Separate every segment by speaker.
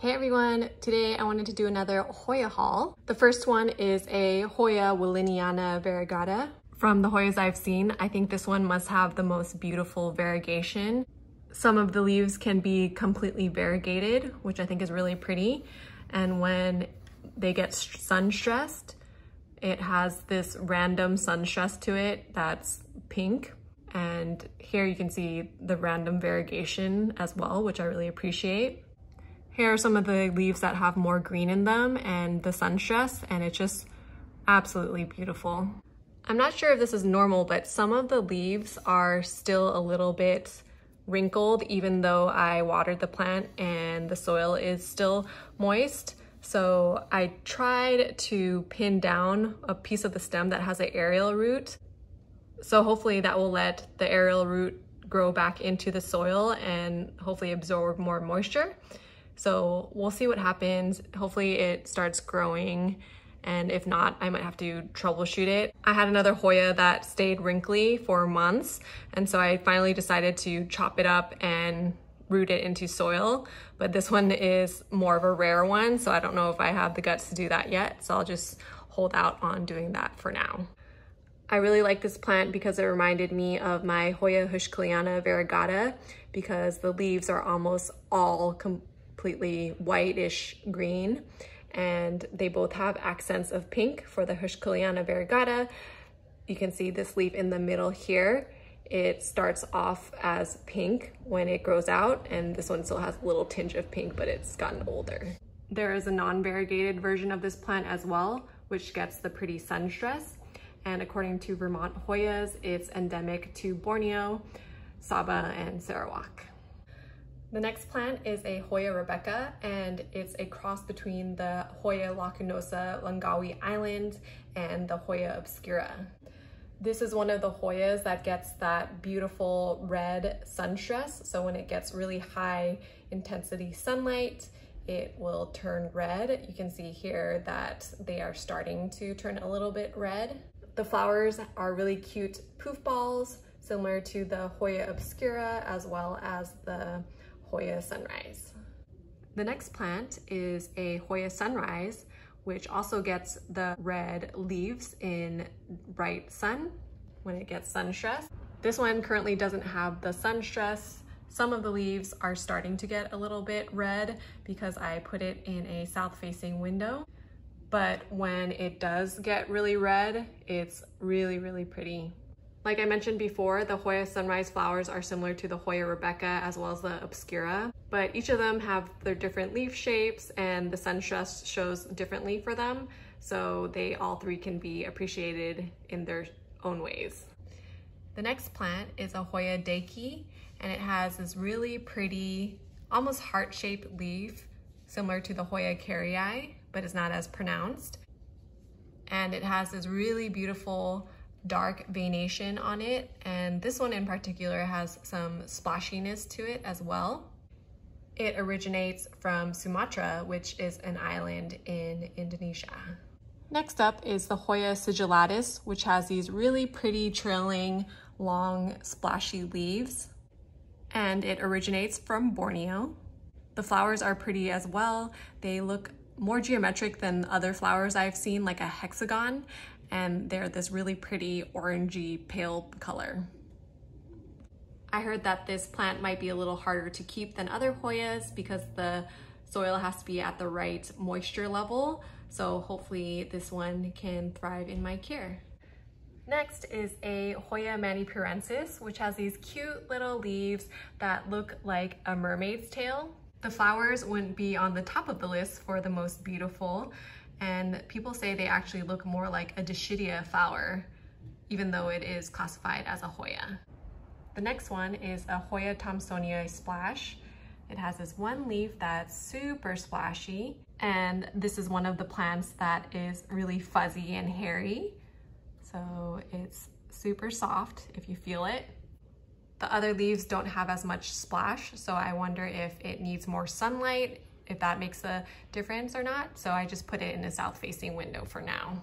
Speaker 1: Hey everyone, today I wanted to do another Hoya haul. The first one is a Hoya Walliniana variegata. From the Hoyas I've seen, I think this one must have the most beautiful variegation. Some of the leaves can be completely variegated, which I think is really pretty. And when they get sun stressed, it has this random sun stress to it that's pink. And here you can see the random variegation as well, which I really appreciate. Here are some of the leaves that have more green in them and the sun stress, and it's just absolutely beautiful. I'm not sure if this is normal, but some of the leaves are still a little bit wrinkled even though I watered the plant and the soil is still moist. So I tried to pin down a piece of the stem that has an aerial root. So hopefully that will let the aerial root grow back into the soil and hopefully absorb more moisture. So we'll see what happens. Hopefully it starts growing and if not, I might have to troubleshoot it. I had another Hoya that stayed wrinkly for months and so I finally decided to chop it up and root it into soil, but this one is more of a rare one, so I don't know if I have the guts to do that yet, so I'll just hold out on doing that for now. I really like this plant because it reminded me of my Hoya Huxleyiana variegata because the leaves are almost all completely whitish green and they both have accents of pink for the Huxleyiana variegata. You can see this leaf in the middle here. It starts off as pink when it grows out and this one still has a little tinge of pink but it's gotten older. There is a non-variegated version of this plant as well which gets the pretty sun stress and according to Vermont Hoyas, it's endemic to Borneo, Sabah, and Sarawak. The next plant is a Hoya Rebecca, and it's a cross between the Hoya lacunosa Langkawi Island and the Hoya obscura. This is one of the Hoyas that gets that beautiful red sun stress. So when it gets really high intensity sunlight, it will turn red. You can see here that they are starting to turn a little bit red. The flowers are really cute poof balls, similar to the Hoya obscura as well as the Hoya sunrise. The next plant is a Hoya sunrise, which also gets the red leaves in bright sun when it gets sun stress. This one currently doesn't have the sun stress. Some of the leaves are starting to get a little bit red because I put it in a south facing window but when it does get really red, it's really, really pretty. Like I mentioned before, the Hoya sunrise flowers are similar to the Hoya Rebecca as well as the Obscura, but each of them have their different leaf shapes and the sun stress shows differently for them. So they all three can be appreciated in their own ways. The next plant is a Hoya Deykei and it has this really pretty, almost heart-shaped leaf similar to the Hoya Kerrii but it's not as pronounced. And it has this really beautiful dark veination on it. And this one in particular has some splashiness to it as well. It originates from Sumatra, which is an island in Indonesia. Next up is the Hoya sigillatis, which has these really pretty trailing, long, splashy leaves. And it originates from Borneo. The flowers are pretty as well. They look more geometric than other flowers I've seen, like a hexagon, and they're this really pretty orangey pale color. I heard that this plant might be a little harder to keep than other Hoyas because the soil has to be at the right moisture level. So hopefully this one can thrive in my care. Next is a Hoya manipurensis, which has these cute little leaves that look like a mermaid's tail. The flowers wouldn't be on the top of the list for the most beautiful, and people say they actually look more like a Dischidia flower, even though it is classified as a Hoya. The next one is a Hoya thomsonii splash. It has this one leaf that's super splashy, and this is one of the plants that is really fuzzy and hairy. So it's super soft if you feel it. The other leaves don't have as much splash, so I wonder if it needs more sunlight, if that makes a difference or not. So I just put it in a south-facing window for now.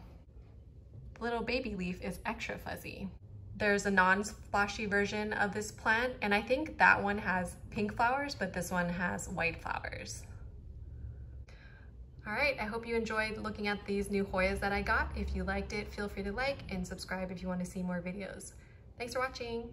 Speaker 1: The little baby leaf is extra fuzzy. There's a non-splashy version of this plant, and I think that one has pink flowers, but this one has white flowers. All right, I hope you enjoyed looking at these new Hoyas that I got. If you liked it, feel free to like and subscribe if you want to see more videos. Thanks for watching.